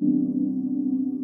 うん。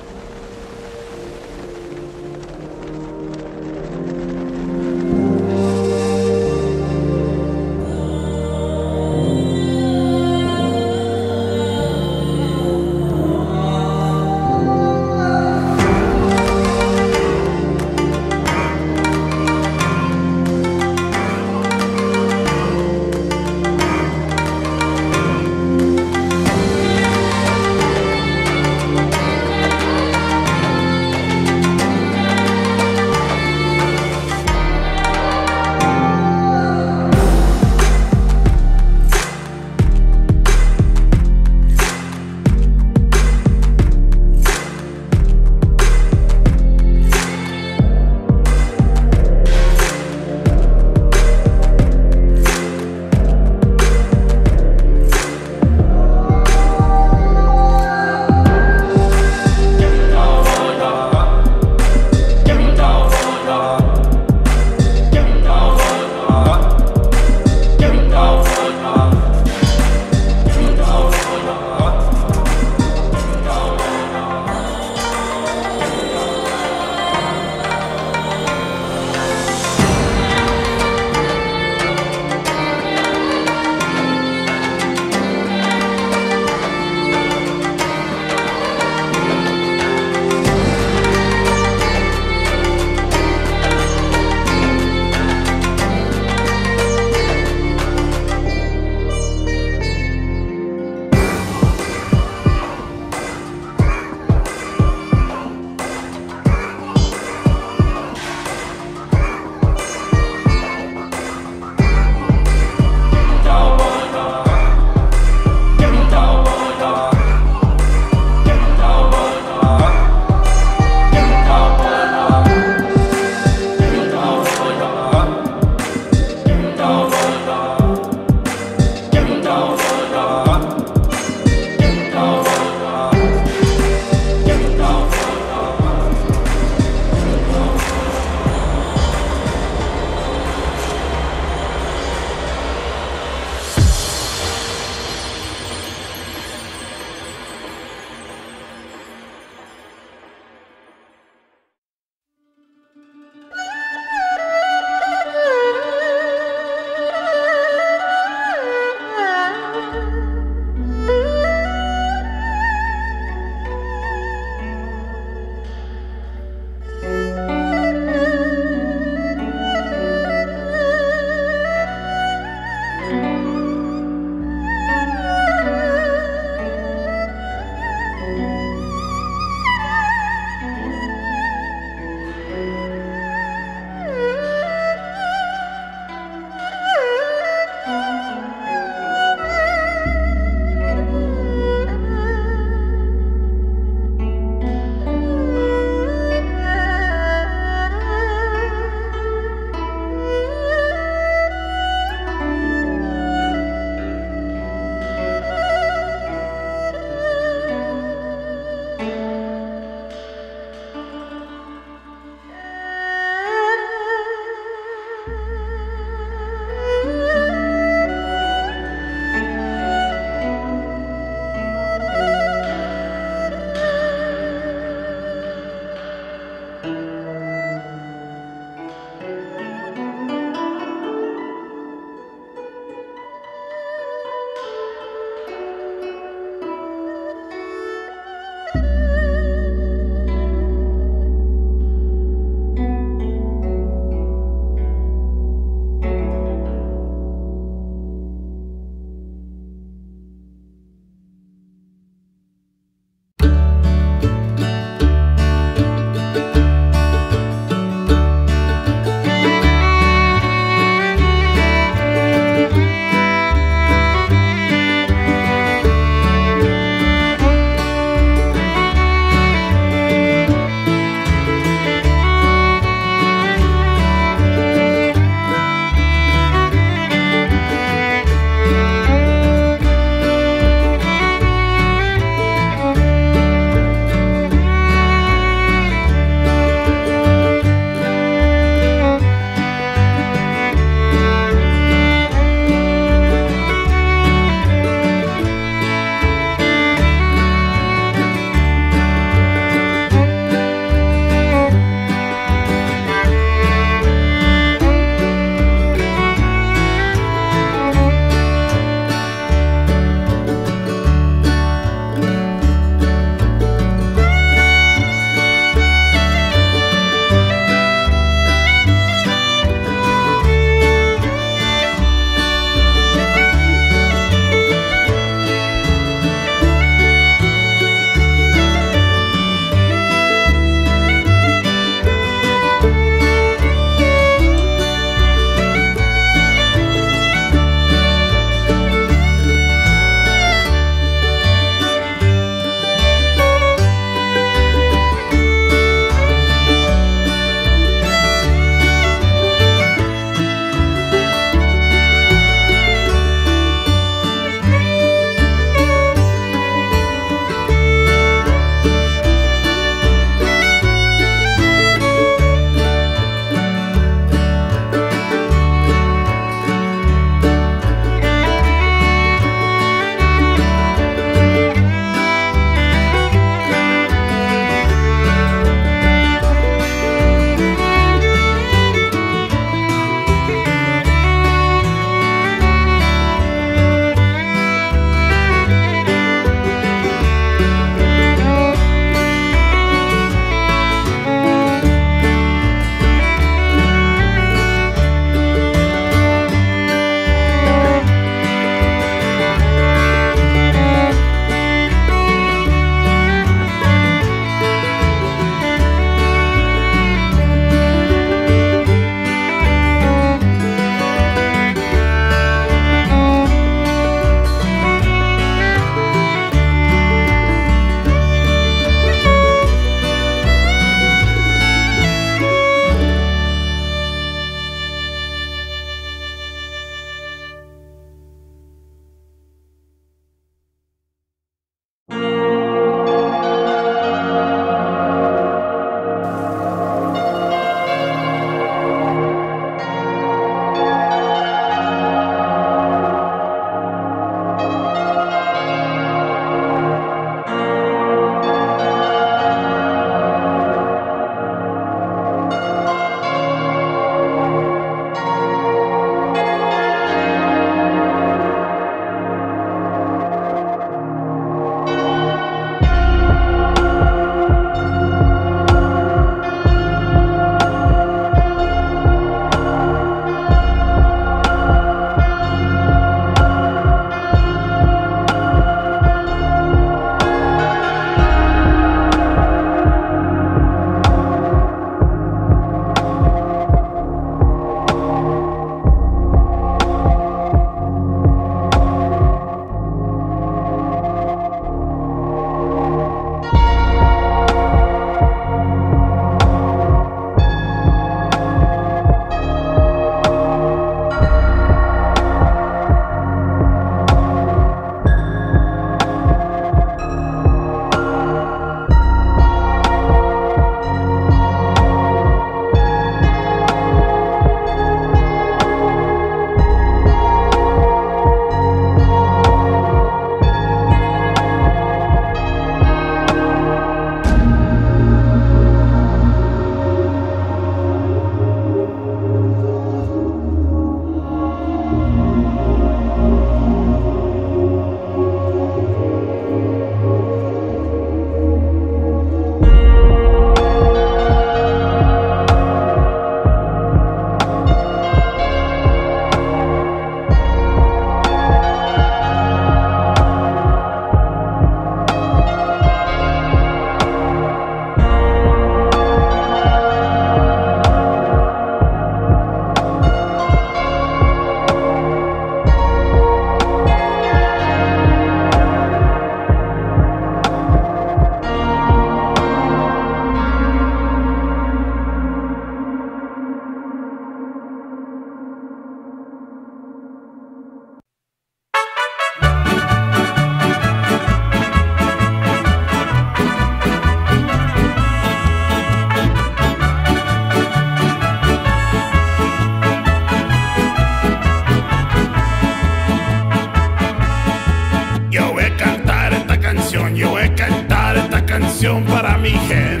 Para mi gente.